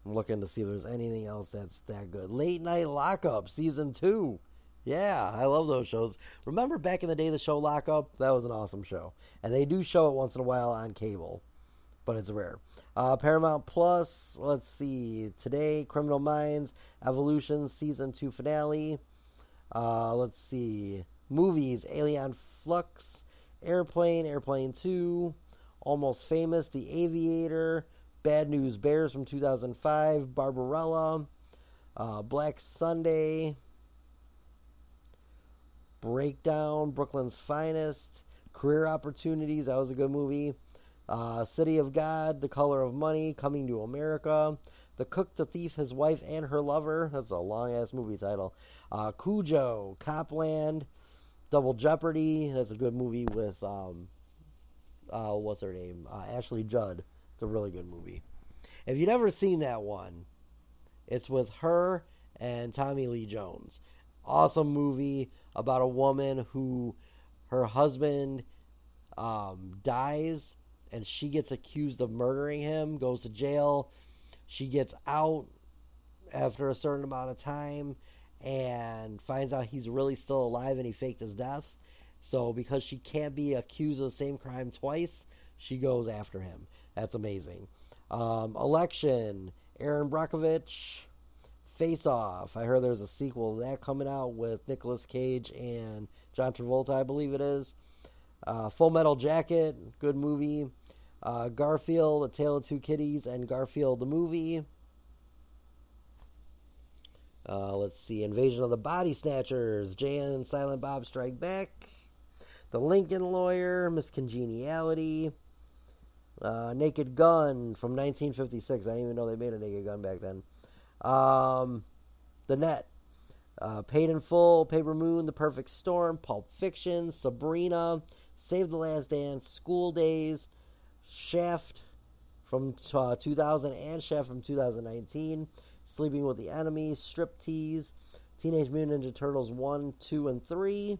S1: I'm looking to see if there's anything else that's that good. Late Night Lockup, Season 2. Yeah, I love those shows. Remember back in the day, the show Lockup? That was an awesome show. And they do show it once in a while on cable, but it's rare. Uh, Paramount Plus, let's see. Today, Criminal Minds, Evolution, Season 2 finale. Uh, let's see. Movies, Aeon Flux, Airplane, Airplane 2, Almost Famous, The Aviator, Bad News Bears from 2005, Barbarella, uh, Black Sunday, Breakdown, Brooklyn's Finest, Career Opportunities, that was a good movie. Uh, City of God, The Color of Money, Coming to America, The Cook, the Thief, His Wife, and Her Lover. That's a long ass movie title. Uh, Cujo, Copland, Double Jeopardy. That's a good movie with um, uh, what's her name? Uh, Ashley Judd. It's a really good movie. If you've never seen that one, it's with her and Tommy Lee Jones. Awesome movie about a woman who her husband um, dies and she gets accused of murdering him, goes to jail. She gets out after a certain amount of time and finds out he's really still alive and he faked his death. So because she can't be accused of the same crime twice, she goes after him. That's amazing. Um, election, Erin Brockovich, Face Off. I heard there's a sequel to that coming out with Nicolas Cage and John Travolta, I believe it is. Uh, Full Metal Jacket, good movie. Uh, Garfield, A Tale of Two Kitties, and Garfield the movie. Uh, let's see. Invasion of the Body Snatchers. Jay and Silent Bob Strike Back. The Lincoln Lawyer. Miss Congeniality. Uh, Naked Gun from 1956. I didn't even know they made a Naked Gun back then. Um, the Net. Uh, Paid in Full. Paper Moon. The Perfect Storm. Pulp Fiction. Sabrina. Save the Last Dance. School Days. Shaft from uh, 2000 and Shaft from 2019. Sleeping with the Enemy, Striptease, Teenage Mutant Ninja Turtles 1, 2, and 3.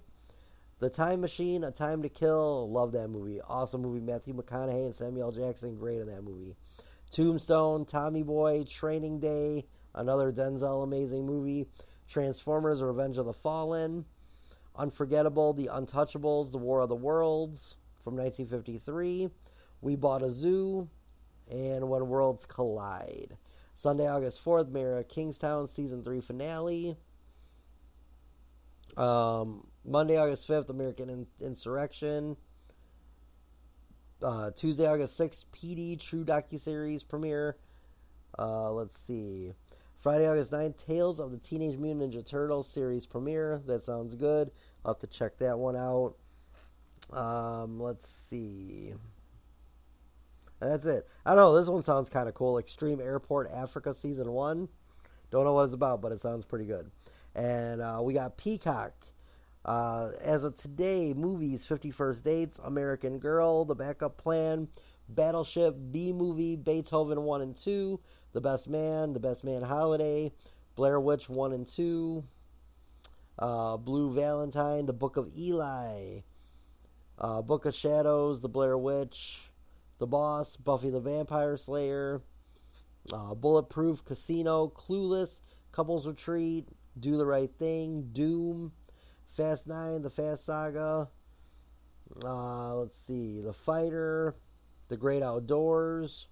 S1: The Time Machine, A Time to Kill. Love that movie. Awesome movie. Matthew McConaughey and Samuel Jackson, great in that movie. Tombstone, Tommy Boy, Training Day, another Denzel amazing movie. Transformers, Revenge of the Fallen. Unforgettable, The Untouchables, The War of the Worlds from 1953. We Bought a Zoo, and When Worlds Collide. Sunday, August 4th, Mayor of Kingstown season 3 finale. Um, Monday, August 5th, American In- Insurrection. Uh, Tuesday, August 6th, PD True docu series premiere. Uh, let's see. Friday, August 9th, Tales of the Teenage Mutant Ninja Turtles series premiere. That sounds good. I'll have to check that one out. Um, let's see. That's it. I don't know. This one sounds kind of cool. Extreme Airport Africa Season 1. Don't know what it's about, but it sounds pretty good. And uh, we got Peacock. Uh, as of today, movies 51st Dates, American Girl, The Backup Plan, Battleship, B Movie, Beethoven 1 and 2, The Best Man, The Best Man Holiday, Blair Witch 1 and 2, uh, Blue Valentine, The Book of Eli, uh, Book of Shadows, The Blair Witch, The Boss, Buffy the Vampire Slayer, uh, Bulletproof, Casino, Clueless, Couples Retreat, Do the Right Thing, Doom, Fast Nine, The Fast Saga. Uh, let's see, The Fighter, The Great Outdoors,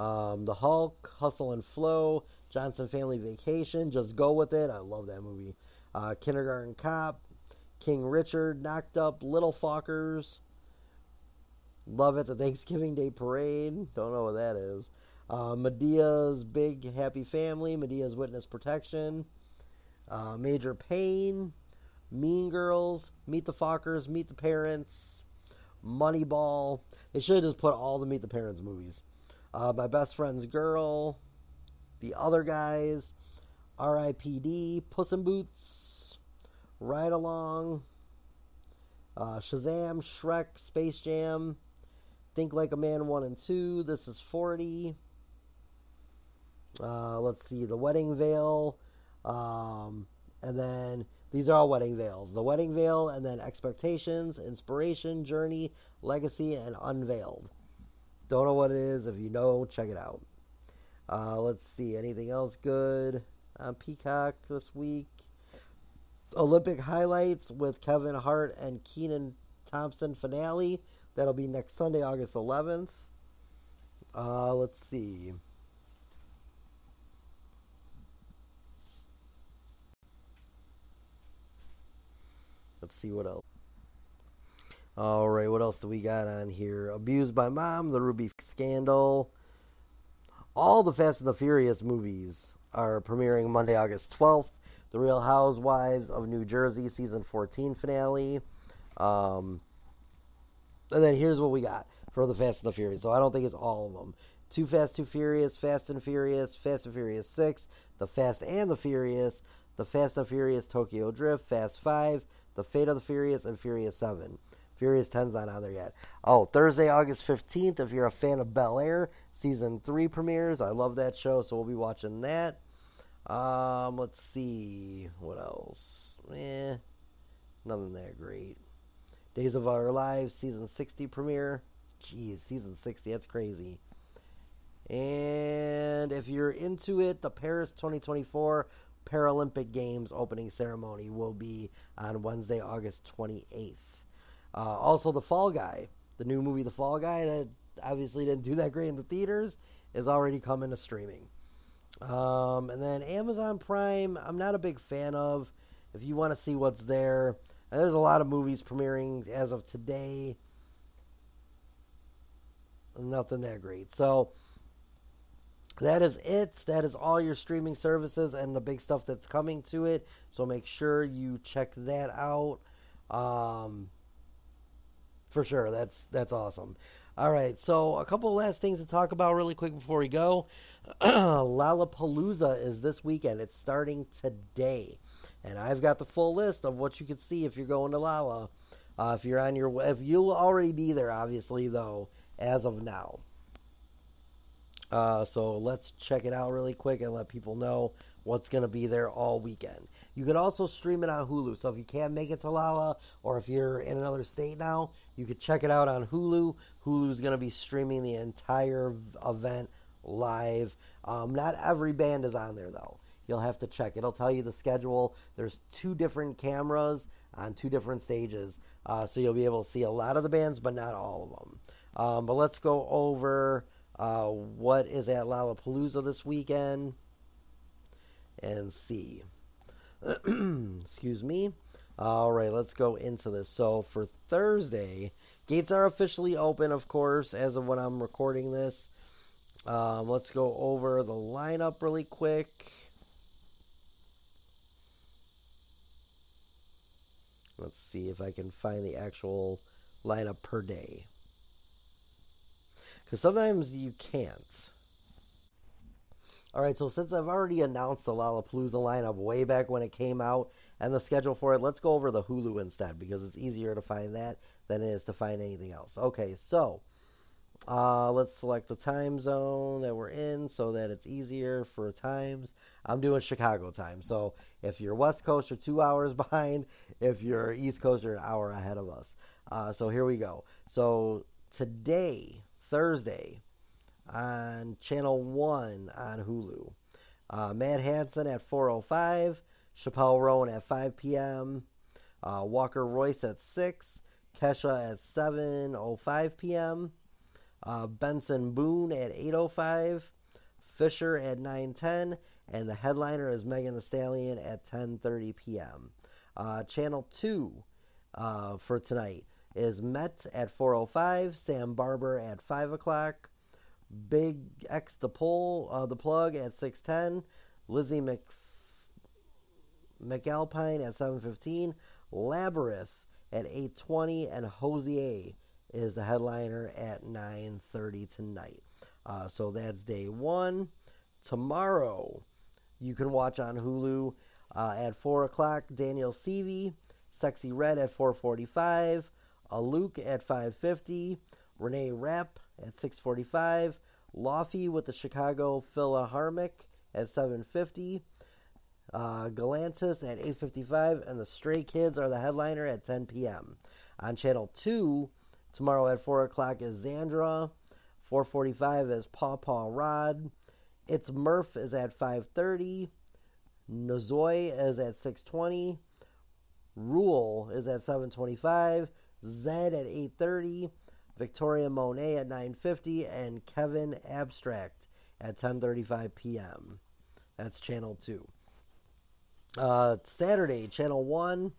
S1: um, The Hulk, Hustle and Flow, Johnson Family Vacation, Just Go With It. I love that movie. Uh, Kindergarten Cop, King Richard, Knocked Up, Little Fockers. Love it. The Thanksgiving Day Parade. Don't know what that is. Uh, Madea's Big Happy Family, Madea's Witness Protection, uh, Major Payne, Mean Girls, Meet the Fockers, Meet the Parents, Moneyball. They should have just put all the Meet the Parents movies. Uh, My Best Friend's Girl, The Other Guys, R.I.P.D., Puss in Boots, Ride Along, uh, Shazam, Shrek, Space Jam, Think Like a Man 1 and 2, This is 40. Uh, let's see, The Wedding Veil, um, and then these are all wedding veils. The wedding veil, and then expectations, inspiration, journey, legacy, and unveiled. Don't know what it is. If you know, check it out. Uh, let's see, anything else good on Peacock this week? Olympic highlights with Kevin Hart and Kenan Thompson finale. That'll be next Sunday, August 11th. Uh, let's see. Let's see what else. All right, what else do we got on here? Abused by Mom, The Ruby Scandal. All the Fast and the Furious movies are premiering Monday, August 12th. The Real Housewives of New Jersey season 14 finale. Um, and then here's what we got for the Fast and the Furious. So I don't think it's all of them. Too Fast, Too Furious, Fast and Furious, Fast and Furious 6, The Fast and the Furious, The Fast and Furious Tokyo Drift, Fast 5, The Fate of the Furious, and Furious 7. Furious 10's not on there yet. Oh, Thursday, August 15th, if you're a fan of Bel Air, season 3 premieres. I love that show, so we'll be watching that. Um, let's see. What else? Eh, nothing that great. Days of Our Lives, season 60 premiere. Jeez, season 60, that's crazy. And if you're into it, the Paris 2024 Paralympic Games opening ceremony will be on Wednesday, August 28th. Uh, also, The Fall Guy, the new movie The Fall Guy that obviously didn't do that great in the theaters, is already coming to streaming. Um, and then Amazon Prime, I'm not a big fan of. If you want to see what's there, there's a lot of movies premiering as of today. Nothing that great. So that is it. That is all your streaming services and the big stuff that's coming to it. So make sure you check that out. Um, for sure, that's that's awesome. All right, so a couple last things to talk about really quick before we go. Lollapalooza is this weekend. It's starting today, and I've got the full list of what you can see if you're going to Lala. Uh, if you're on your, if you'll already be there, obviously though, as of now. Uh, so let's check it out really quick and let people know what's going to be there all weekend. You can also stream it on Hulu. So if you can't make it to Lala, or if you're in another state now, you can check it out on Hulu. Hulu's going to be streaming the entire event live. Um, not every band is on there though. You'll have to check. It'll tell you the schedule. There's two different cameras on two different stages, uh, so you'll be able to see a lot of the bands, but not all of them. Um, but let's go over uh, what is at Lollapalooza this weekend and see. Excuse me. All right, let's go into this. So for Thursday, gates are officially open, of course, as of when I'm recording this. Um, let's go over the lineup really quick. Let's see if I can find the actual lineup per day. Because sometimes you can't. Alright, so since I've already announced the Lollapalooza lineup way back when it came out and the schedule for it, let's go over the Hulu instead because it's easier to find that than it is to find anything else. Okay, so uh, let's select the time zone that we're in so that it's easier for times. I'm doing Chicago time. So if you're West Coast, you're two hours behind. If you're East Coast, you're an hour ahead of us. Uh, so here we go. So today, Thursday, on Channel 1 on Hulu, uh, Matt Hanson at 4.05, Chappell Roan at 5 p.m., uh, Walker Royce at 6, Kesha at 7.05 p.m., uh, Benson Boone at 8.05, Fisher at 9.10, and the headliner is Megan Thee Stallion at 10:30 p.m. Uh, channel two uh, for tonight is Met at 4:05, Sam Barber at 5 o'clock, Big X the Pull uh, the Plug at 6:10, Lizzy Mc McAlpine at 7:15, Labrinth at 8:20, and Hozier is the headliner at 9:30 tonight. Uh, so that's day one. Tomorrow, you can watch on Hulu uh, at 4 o'clock. Daniel Seavey, Sexy Red at 4.45, Aluk at 5.50, Renee Rapp at 6.45, Laufey with the Chicago Philharmonic at 7.50, uh, Galantis at 8.55, and the Stray Kids are the headliner at 10 p.m. On Channel 2, tomorrow at 4 o'clock is Xandra, 4.45 is Paw Paw Rod, it's Murph is at 5:30. Nozoy is at 6:20. Rule is at 7:25. Zedd at 8:30. Victoria Monet at 9:50 and Kevin Abstract at 10:35 p.m. That's channel 2. Uh, Saturday, channel 1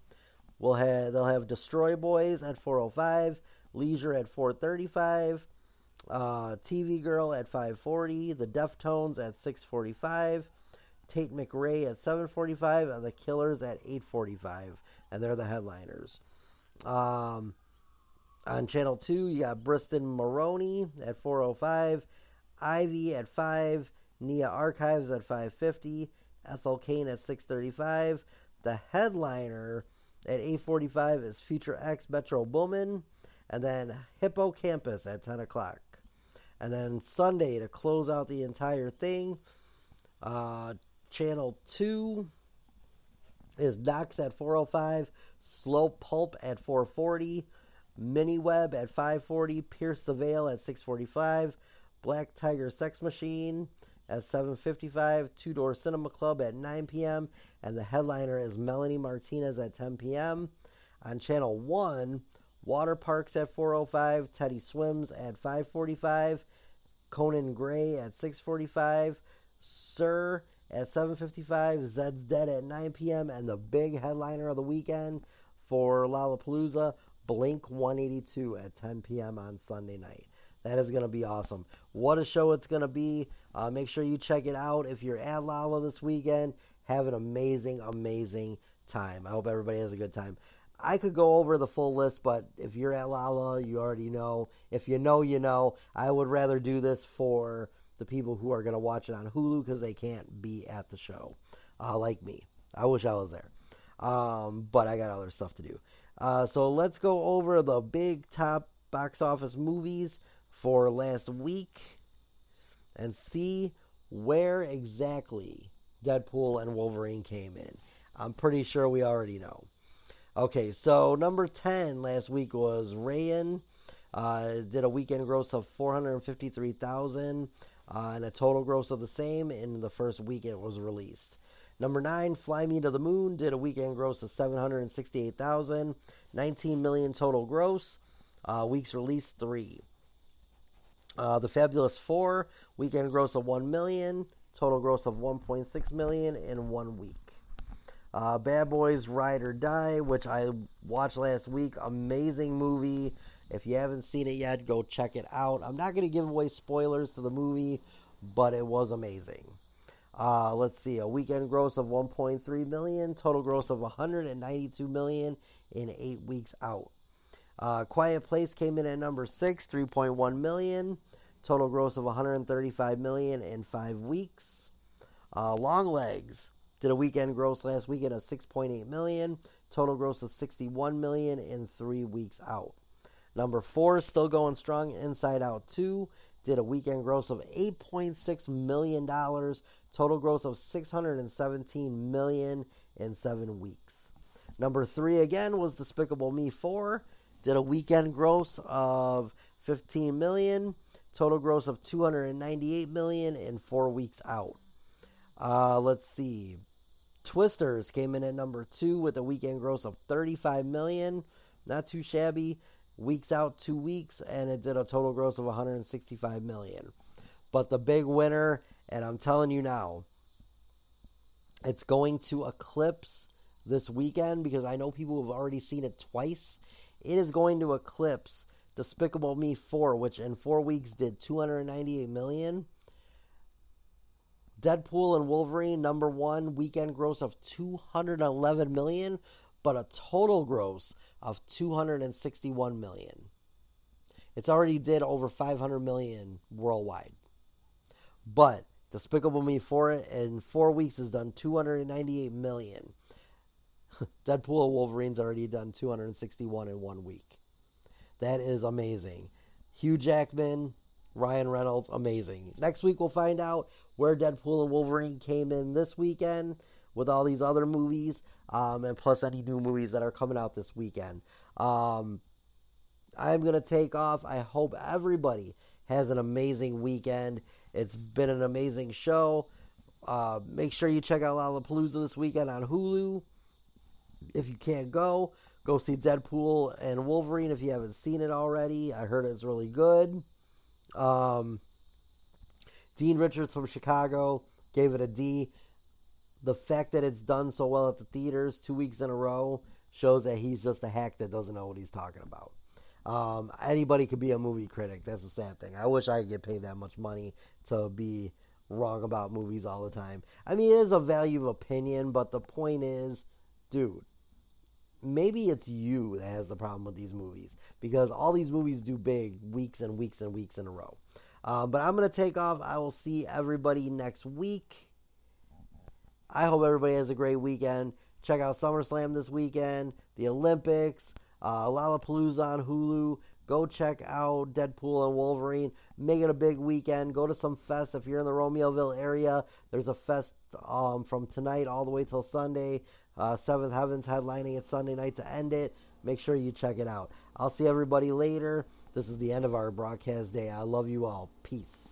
S1: will have they'll have Destroy Boys at 4:05, Leisure at 4:35, uh, TV Girl at 5:40, The Deftones at 6:45, Tate McRae at 7:45, and The Killers at 8:45, and they're the headliners. Um, on Channel Two, you got Briston Maroney at 4:05, Ivy at 5, Nia Archives at 5:50, Ethel Cain at 6:35. The headliner at 8:45 is Future X Metro Boomin, and then Hippo Campus at 10 o'clock. And then Sunday to close out the entire thing, uh, channel 2 is Knox at 405, Slow Pulp at 440, Mini Web at 540, Pierce the Veil at 645, Black Tiger Sex Machine at 755, Two Door Cinema Club at 9 p.m., and the headliner is Melanie Martinez at 10 p.m. On channel 1, Water Parks at 405, Teddy Swims at 545, Conan Gray at 6:45, Sir at 7:55, Zed's Dead at 9 p.m., and the big headliner of the weekend for Lollapalooza, Blink 182 at 10 p.m. on Sunday night. That is going to be awesome. What a show it's going to be. Uh, make sure you check it out. If you're at Lala this weekend, have an amazing, amazing time. I hope everybody has a good time. I could go over the full list, but if you're at Lala, you already know. If you know, you know. I would rather do this for the people who are going to watch it on Hulu because they can't be at the show, uh, like me. I wish I was there, um, but I got other stuff to do. Uh, so let's go over the big top box office movies for last week and see where exactly Deadpool and Wolverine came in. I'm pretty sure we already know. Okay, so number 10 last week was Rayan. Uh, did a weekend gross of 453000 uh, and a total gross of the same in the first week it was released. Number 9, Fly Me to the Moon, did a weekend gross of 768000 19 million total gross. Uh, weeks released 3. Uh, the Fabulous Four weekend gross of one million, total gross of 1.6 million in one week. Uh, Bad Boys Ride or Die, which I watched last week, amazing movie. If you haven't seen it yet, go check it out. I'm not going to give away spoilers to the movie, but it was amazing. Uh, let's see, a weekend gross of 1.3 million, total gross of 192 million in eight weeks out. Uh, Quiet Place came in at number six, 3.1 million, total gross of 135 million in five weeks. Uh, Long Legs did a weekend gross last weekend of 6.8 million, total gross of 61 million in three weeks out. Number four still going strong. Inside Out 2 did a weekend gross of $8.6 million, total gross of 617 million in seven weeks. Number three again was Despicable Me 4, did a weekend gross of 15 million, total gross of 298 million in four weeks out. Uh, let's see. Twisters came in at number two with a weekend gross of 35 million. Not too shabby weeks out two weeks, and it did a total gross of 165 million. But the big winner, and I'm telling you now, it's going to eclipse this weekend because I know people have already seen it twice. It is going to eclipse Despicable Me 4, which in four weeks did 298 million. Deadpool and Wolverine, number one, weekend gross of 211 million, but a total gross of 261 million. It's already did over 500 million worldwide. But Despicable Me 4 in 4 weeks has done 298 million. Deadpool and Wolverine's already done 261 in 1 week. That is amazing. Hugh Jackman, Ryan Reynolds, amazing. Next week we'll find out where Deadpool and Wolverine came in this weekend with all these other movies um, and plus any new movies that are coming out this weekend. Um, I'm going to take off. I hope everybody has an amazing weekend. It's been an amazing show. Uh, make sure you check out Lollapalooza this weekend on Hulu. If you can't go, go see Deadpool and Wolverine if you haven't seen it already. I heard it's really good. Um, Dean Richards from Chicago gave it a D the fact that it's done so well at the theaters two weeks in a row shows that he's just a hack that doesn't know what he's talking about. Um, anybody could be a movie critic. That's a sad thing. I wish I could get paid that much money to be wrong about movies all the time. I mean, it is a value of opinion, but the point is, dude, maybe it's you that has the problem with these movies because all these movies do big weeks and weeks and weeks in a row. Um, but I'm going to take off. I will see everybody next week. I hope everybody has a great weekend. Check out SummerSlam this weekend, the Olympics, uh, Lollapalooza on Hulu. Go check out Deadpool and Wolverine. Make it a big weekend. Go to some fest if you're in the Romeoville area. There's a fest um, from tonight all the way till Sunday. Uh, Seventh Heavens headlining it Sunday night to end it. Make sure you check it out. I'll see everybody later. This is the end of our broadcast day. I love you all. Peace.